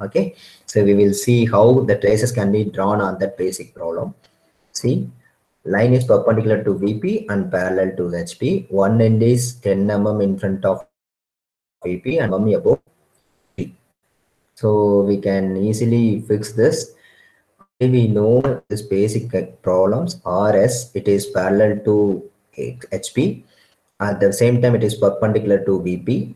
Okay, so we will see how the traces can be drawn on that basic problem. See, line is perpendicular to VP and parallel to HP. One end is 10 mm in front of VP and one above P. So we can easily fix this. We know this basic problems RS, it is parallel to HP. At the same time, it is perpendicular to VP.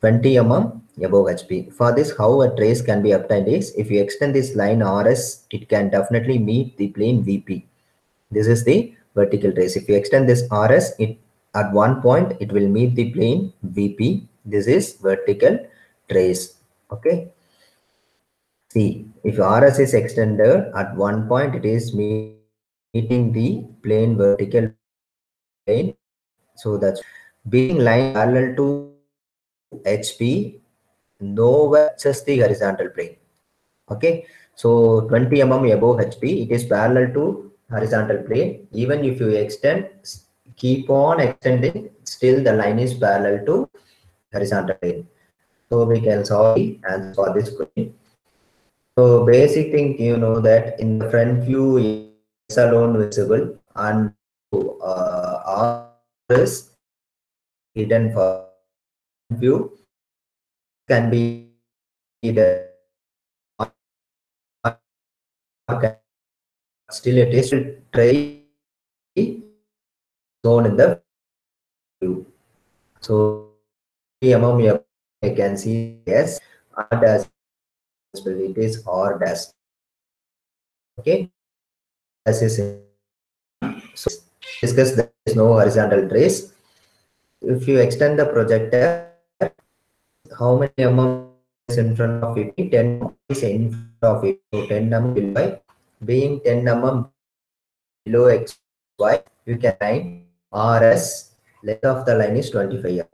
20 mm above HP. For this, how a trace can be obtained is, if you extend this line RS, it can definitely meet the plane VP. This is the vertical trace. If you extend this RS, it at one point, it will meet the plane VP. This is vertical trace. Okay. See, if RS is extended at one point, it is meeting the plane vertical plane. So that's being line parallel to HP nowhere just the horizontal plane. Okay? So 20 mm above hp it is parallel to horizontal plane. Even if you extend keep on extending still the line is parallel to horizontal plane. So we can solve and for this question. So basic thing you know that in the front view is alone visible and uh, is hidden for view can be the still a is try shown in the view. So among you can see yes R dash it is. Okay. As is so discuss there is no horizontal trace. If you extend the projector how many mm is in front of it? 10 is in front of it. So 10 mm below being 10 number below x y, you can find RS length of the line is 25 mm.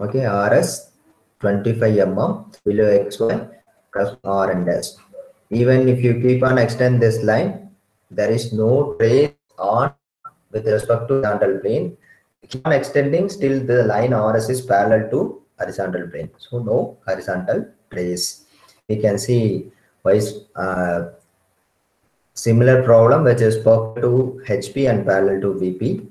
Okay, RS 25 mm below x y plus R and S. Even if you keep on extend this line, there is no trace on with respect to horizontal plane. Keep on extending, still the line RS is parallel to horizontal plane. So no horizontal trace. We can see wise uh, similar problem which is perpendicular to HP and parallel to VP.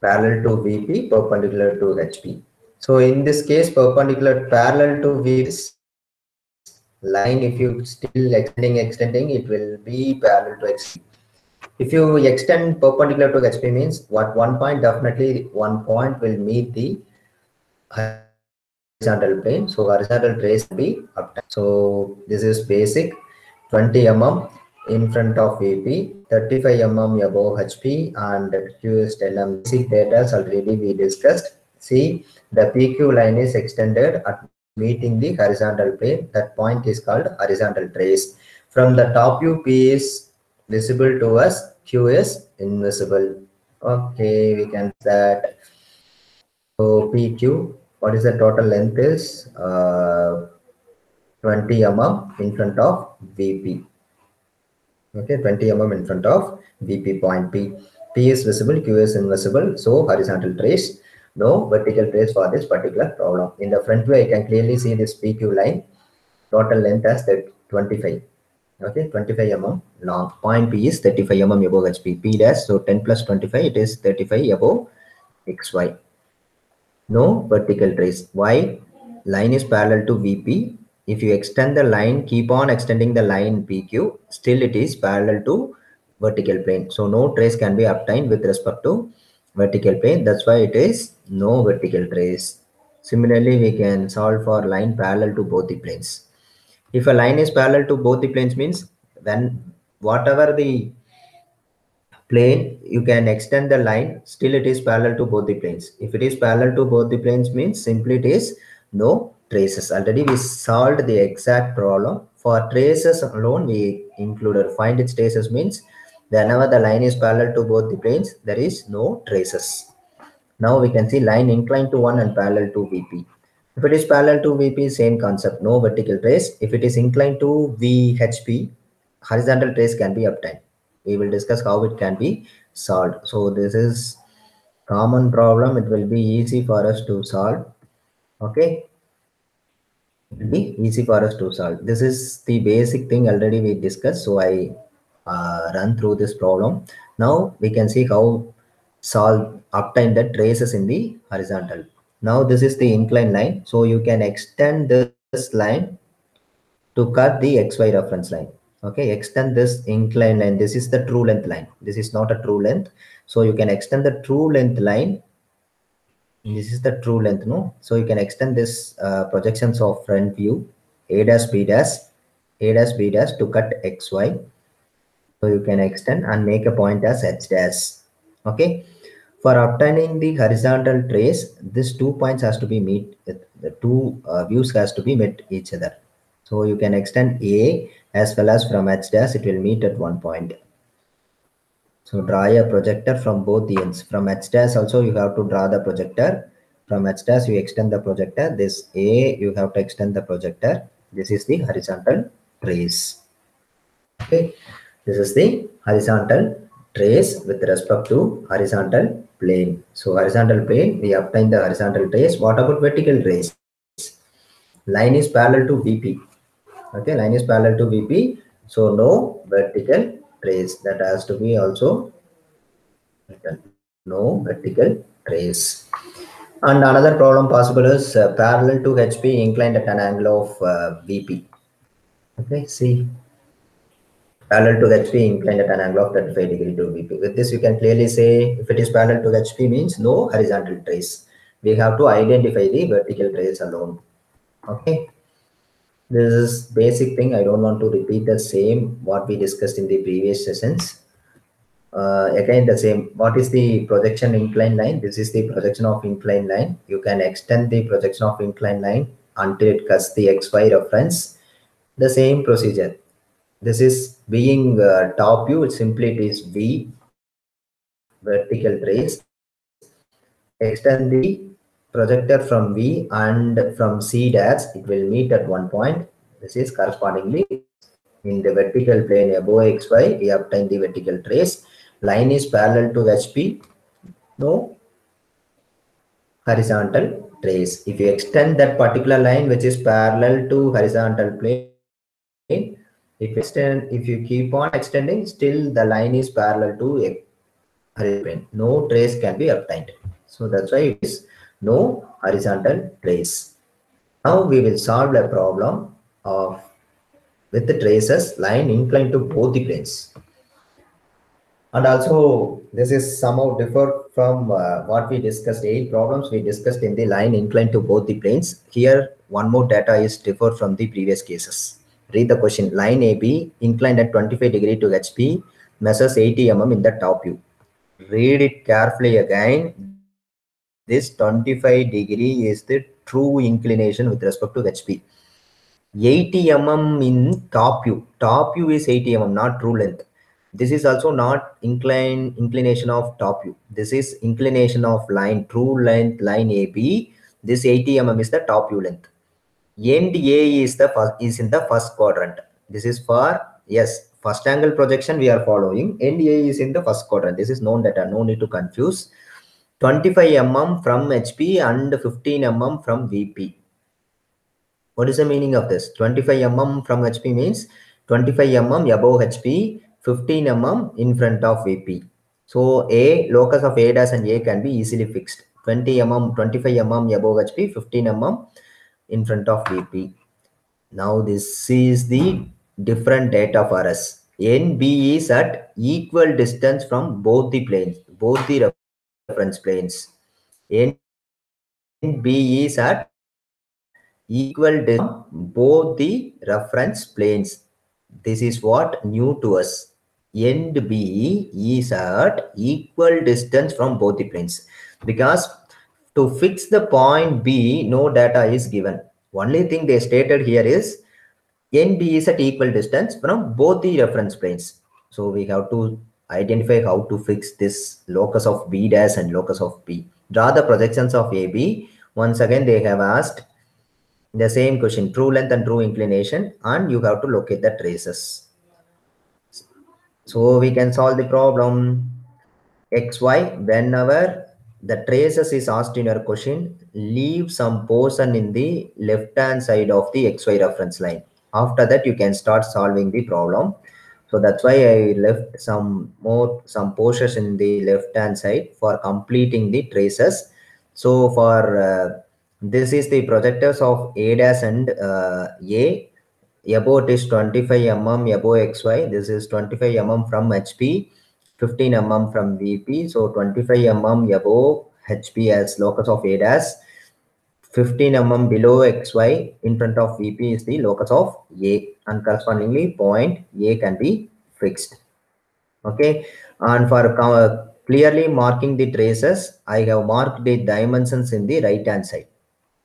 Parallel to VP, perpendicular to HP. So in this case, perpendicular parallel to VP line, if you still extending, extending, it will be parallel to x If you extend perpendicular to HP means what one point definitely one point will meet the horizontal plane. So horizontal trace be up. So this is basic 20 mm in front of VP, 35 mm above HP and QS LM. Basic data already we discussed. See the PQ line is extended at meeting the horizontal plane. That point is called horizontal trace. From the top view, P is visible to us, Q is invisible. Okay, we can that. So PQ, what is the total length is uh, 20 mm in front of VP. Okay, 20 mm in front of VP point P. P is visible, Q is invisible. So horizontal trace, no vertical trace for this particular problem. In the front view, I can clearly see this PQ line. Total length as that 25 okay 25 mm long point p is 35 mm above hp p dash so 10 plus 25 it is 35 above xy no vertical trace. Why line is parallel to vp if you extend the line keep on extending the line pq still it is parallel to vertical plane. So no trace can be obtained with respect to vertical plane. That's why it is no vertical trace. Similarly we can solve for line parallel to both the planes. If a line is parallel to both the planes means when whatever the plane you can extend the line. Still it is parallel to both the planes. If it is parallel to both the planes means simply it is no traces. Already we solved the exact problem. For traces alone we included. Find its traces means whenever the line is parallel to both the planes there is no traces. Now we can see line inclined to one and parallel to vp if it is parallel to VP, same concept, no vertical trace. If it is inclined to VHP, horizontal trace can be obtained. We will discuss how it can be solved. So this is common problem. It will be easy for us to solve. Okay. It will be easy for us to solve. This is the basic thing already we discussed. So I uh, run through this problem. Now we can see how solve obtain the traces in the horizontal. Now this is the inclined line. So you can extend this line to cut the XY reference line. Okay, extend this inclined line. This is the true length line. This is not a true length. So you can extend the true length line this is the true length no so you can extend this uh, projections of front view a dash b dash a dash b dash to cut xy so you can extend and make a point as h dash okay for obtaining the horizontal trace this two points has to be meet the two uh, views has to be met each other so you can extend a as well as from h dash it will meet at one point so draw a projector from both the ends. From H dash also you have to draw the projector. From H dash you extend the projector. This A you have to extend the projector. This is the horizontal trace. Okay. This is the horizontal trace with respect to horizontal plane. So horizontal plane, we obtain the horizontal trace. What about vertical trace? Line is parallel to VP. Okay, line is parallel to VP. So no vertical trace. That has to be also no vertical trace. And another problem possible is uh, parallel to HP inclined at an angle of uh, VP okay see. Parallel to HP inclined at an angle of 35 degree to VP with this you can clearly say if it is parallel to HP means no horizontal trace. We have to identify the vertical trace alone. Okay this is basic thing. I don't want to repeat the same what we discussed in the previous sessions. Uh, again the same. What is the projection inclined line? This is the projection of inclined line. You can extend the projection of inclined line until it cuts the xy reference. The same procedure. This is being uh, top view. Simply it is v vertical trace. Extend the projector from V and from C dash, it will meet at one point. This is correspondingly in the vertical plane above XY, we obtain the vertical trace. Line is parallel to HP, no horizontal trace. If you extend that particular line which is parallel to horizontal plane, if extend, if you keep on extending, still the line is parallel to a plane. No trace can be obtained. So that's why it is no horizontal trace. Now we will solve a problem of with the traces line inclined to both the planes. And also this is somehow different from uh, what we discussed, eight problems we discussed in the line inclined to both the planes. Here one more data is different from the previous cases. Read the question, line AB inclined at 25 degree to HP measures 80 mm in the top view. Read it carefully again this 25 degree is the true inclination with respect to HP. 80 mm in top view. Top view is 80 mm, not true length. This is also not incline inclination of top view. This is inclination of line, true length line AB. This 80 mm is the top view length. End A is the first, is in the first quadrant. This is for yes, first angle projection we are following. End A is in the first quadrant. This is known data. No need to confuse. 25 mm from HP and 15 mm from VP. What is the meaning of this? 25 mm from HP means 25 mm above HP, 15 mm in front of VP. So A, locus of A dash and A can be easily fixed. 20 mm, 25 mm above HP, 15 mm in front of VP. Now this is the different data for us. NB is at equal distance from both the planes, both the reference planes. N B is at equal distance both the reference planes. This is what new to us. End B is at equal distance from both the planes. Because to fix the point B, no data is given. Only thing they stated here is NB is at equal distance from both the reference planes. So we have to identify how to fix this locus of B dash and locus of B. Draw the projections of AB. Once again, they have asked the same question, true length and true inclination, and you have to locate the traces. So we can solve the problem XY whenever the traces is asked in your question, leave some portion in the left hand side of the XY reference line. After that, you can start solving the problem. So that's why I left some more, some portions in the left hand side for completing the traces. So for uh, this is the projectors of A dash and uh, A. Above is 25 mm above XY. This is 25 mm from HP 15 mm from VP. So 25 mm above HP as locus of A dash. 15 mm below XY in front of VP is the locus of A and correspondingly point A can be fixed. Okay. And for clearly marking the traces, I have marked the dimensions in the right hand side.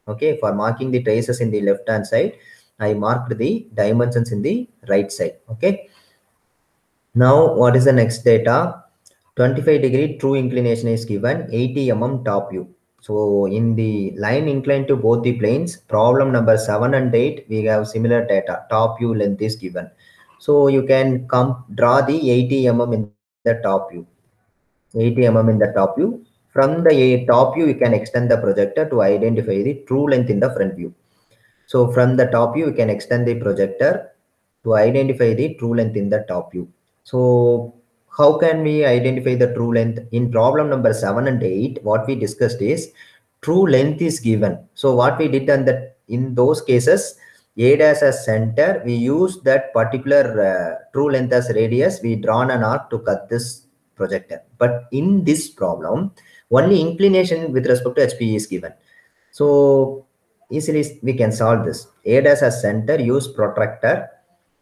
Okay. For marking the traces in the left hand side, I marked the dimensions in the right side. Okay. Now, what is the next data? 25 degree true inclination is given, 80 mm top view. So in the line inclined to both the planes, problem number 7 and 8, we have similar data. Top view length is given. So you can come draw the 80 mm in the top view. 80 mm in the top view. From the top view, you can extend the projector to identify the true length in the front view. So from the top view, you can extend the projector to identify the true length in the top view. So how can we identify the true length? In problem number 7 and 8, what we discussed is true length is given. So what we did on that in those cases, A dash as center, we use that particular uh, true length as radius, we drawn an arc to cut this projector. But in this problem, only inclination with respect to HP is given. So easily we can solve this. A dash as center, use protractor,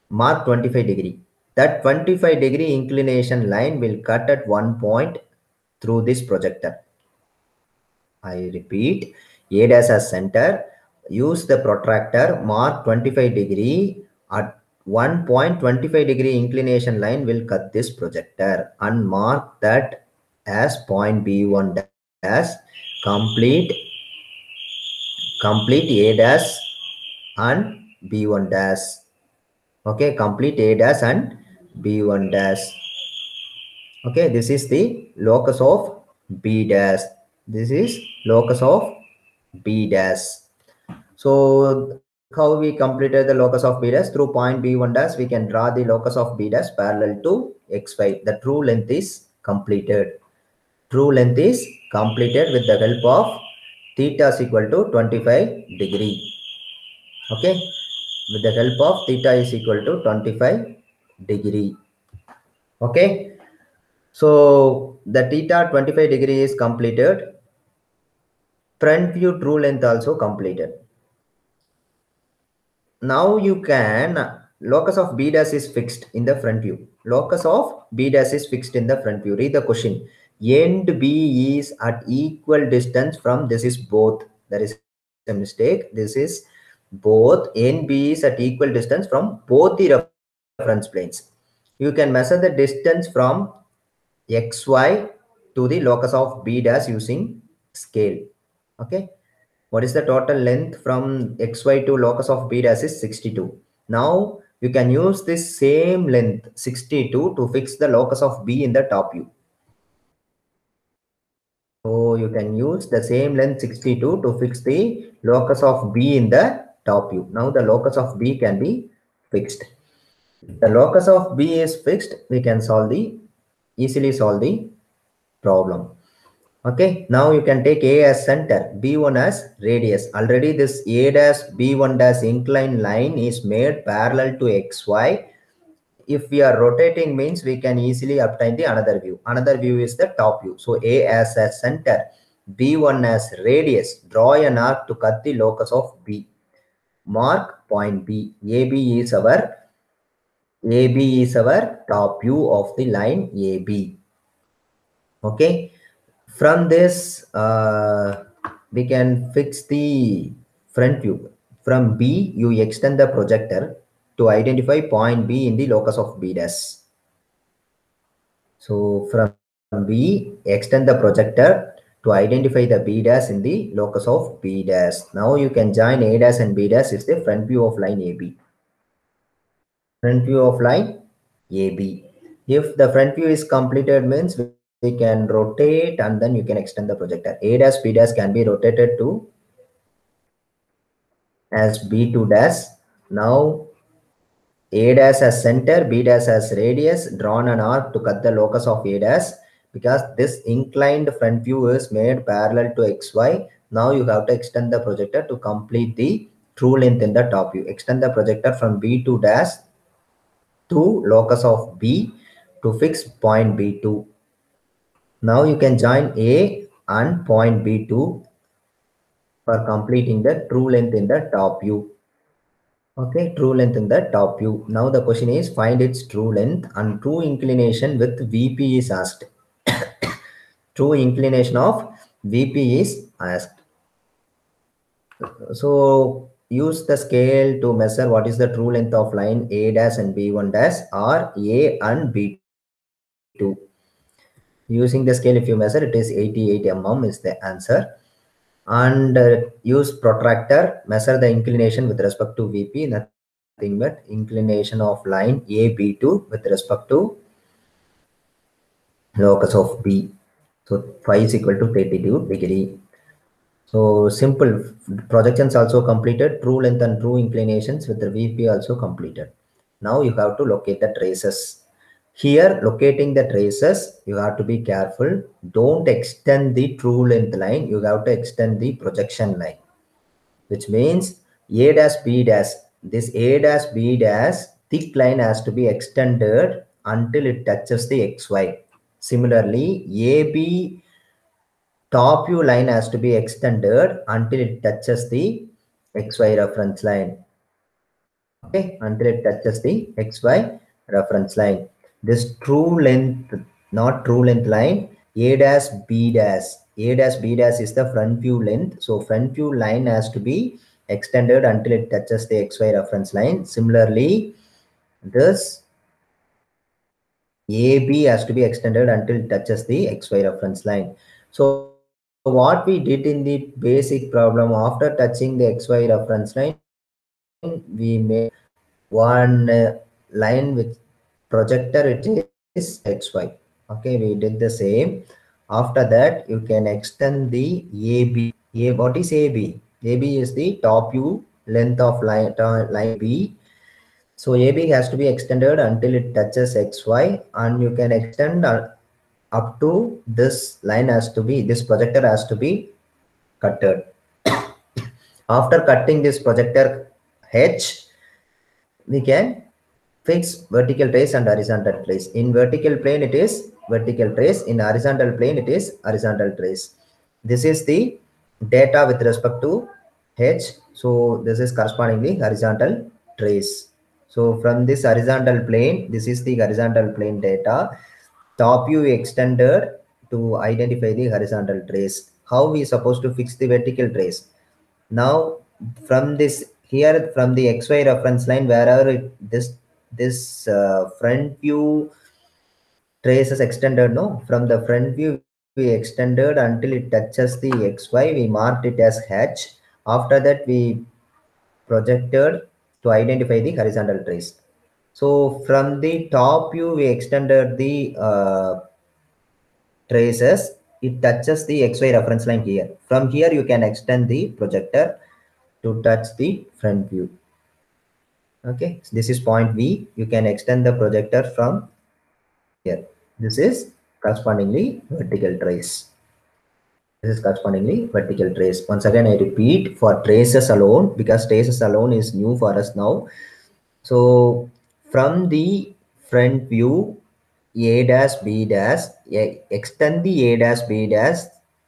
mark 25 degree that 25 degree inclination line will cut at one point through this projector. I repeat, A dash as center, use the protractor, mark 25 degree at one point. 25 degree inclination line will cut this projector. And mark that as point B1 dash. Complete complete A dash and B1 dash. Okay complete A dash and b1 dash. Okay this is the locus of b dash. This is locus of b dash. So how we completed the locus of b dash? Through point b1 dash we can draw the locus of b dash parallel to xy the true length is completed. True length is completed with the help of theta is equal to 25 degree. Okay with the help of theta is equal to 25 degree. Okay? So the theta 25 degree is completed. Front view true length also completed. Now you can locus of b dash is fixed in the front view. Locus of b dash is fixed in the front view. Read the question. End b is at equal distance from this is both. There is a mistake. This is both. End b is at equal distance from both the reference planes. You can measure the distance from xy to the locus of b dash using scale. Okay. What is the total length from xy to locus of b dash is 62. Now you can use this same length 62 to fix the locus of b in the top view. So you can use the same length 62 to fix the locus of b in the top view. Now the locus of b can be fixed the locus of B is fixed, we can solve the easily solve the problem. Okay, now you can take A as center, B1 as radius. Already this A dash B1 dash inclined line is made parallel to XY. If we are rotating means we can easily obtain the another view. Another view is the top view. So A as a center, B1 as radius. Draw an arc to cut the locus of B. Mark point B. AB is our AB is our top view of the line AB. Okay. From this, uh, we can fix the front view. From B, you extend the projector to identify point B in the locus of B dash. So from B, extend the projector to identify the B dash in the locus of B dash. Now you can join A dash and B dash is the front view of line AB front view of line AB. If the front view is completed means we can rotate and then you can extend the projector. A dash B dash can be rotated to as B2 dash. Now A dash as center, B dash as radius, drawn an arc to cut the locus of A dash because this inclined front view is made parallel to XY. Now you have to extend the projector to complete the true length in the top view. Extend the projector from B2 dash to locus of B to fix point B2. Now you can join A and point B2 for completing the true length in the top view. Okay, true length in the top view. Now the question is find its true length and true inclination with VP is asked. true inclination of VP is asked. So use the scale to measure what is the true length of line A dash and B1 dash or A and B2. Using the scale, if you measure, it is 88 mm is the answer. And uh, use protractor, measure the inclination with respect to VP, nothing but inclination of line AB2 with respect to locus of B. So phi is equal to 32 degree. So simple projections also completed, true length and true inclinations with the VP also completed. Now you have to locate the traces. Here, locating the traces, you have to be careful. Don't extend the true length line. You have to extend the projection line, which means A dash B dash. This A dash B dash thick line has to be extended until it touches the XY. Similarly, AB top view line has to be extended until it touches the XY reference line. Okay, until it touches the XY reference line. This true length not true length line a dash b dash. A dash b dash is the front view length. So front view line has to be extended until it touches the xy reference line. Similarly this ab has to be extended until it touches the xy reference line. So what we did in the basic problem after touching the xy reference line we made one uh, line with projector it is xy okay we did the same. After that you can extend the ab a what is ab ab is the top view length of line line b. So ab has to be extended until it touches xy and you can extend up to this line has to be this projector has to be cutted after cutting this projector h we can fix vertical trace and horizontal trace. In vertical plane, it is vertical trace. In horizontal plane, it is horizontal trace. This is the data with respect to H. So this is correspondingly horizontal trace. So from this horizontal plane, this is the horizontal plane data. Top view extended to identify the horizontal trace. How we supposed to fix the vertical trace? Now from this here from the XY reference line, wherever it, this this uh, front view trace is extended no from the front view we extended until it touches the xy we marked it as h after that we projected to identify the horizontal trace so from the top view we extended the uh, traces. It touches the xy reference line here. From here you can extend the projector to touch the front view. Okay so this is point v. You can extend the projector from here. This is correspondingly vertical trace. This is correspondingly vertical trace. Once again i repeat for traces alone because traces alone is new for us now. So from the front view a dash b dash extend the a dash b dash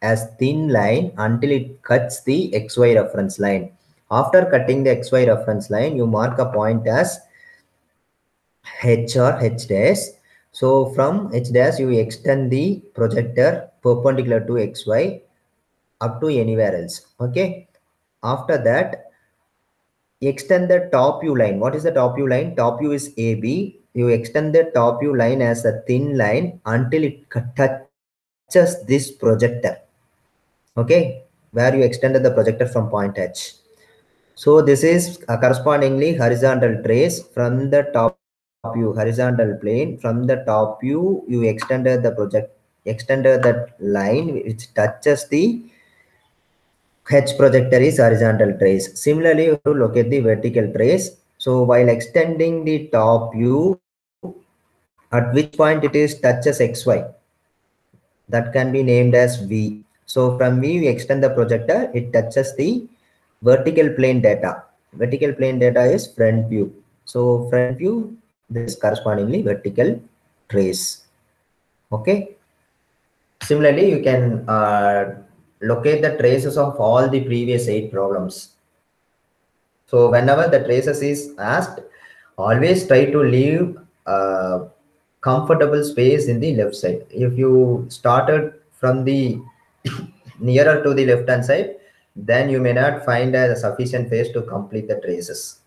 as thin line until it cuts the xy reference line after cutting the XY reference line, you mark a point as H or H dash. So from H dash, you extend the projector perpendicular to XY up to anywhere else. Okay. After that, extend the top view line. What is the top view line? Top view is AB. You extend the top view line as a thin line until it touches this projector. Okay. Where you extended the projector from point H. So this is correspondingly horizontal trace from the top view, horizontal plane. From the top view, you extended the project extended that line which touches the H projector is horizontal trace. Similarly, you have to locate the vertical trace. So while extending the top view, at which point it is touches XY, that can be named as V. So from V, we extend the projector, it touches the vertical plane data. Vertical plane data is front view. So front view, this correspondingly vertical trace. Okay. Similarly, you can uh, locate the traces of all the previous eight problems. So whenever the traces is asked, always try to leave a comfortable space in the left side. If you started from the nearer to the left hand side, then you may not find a sufficient space to complete the traces.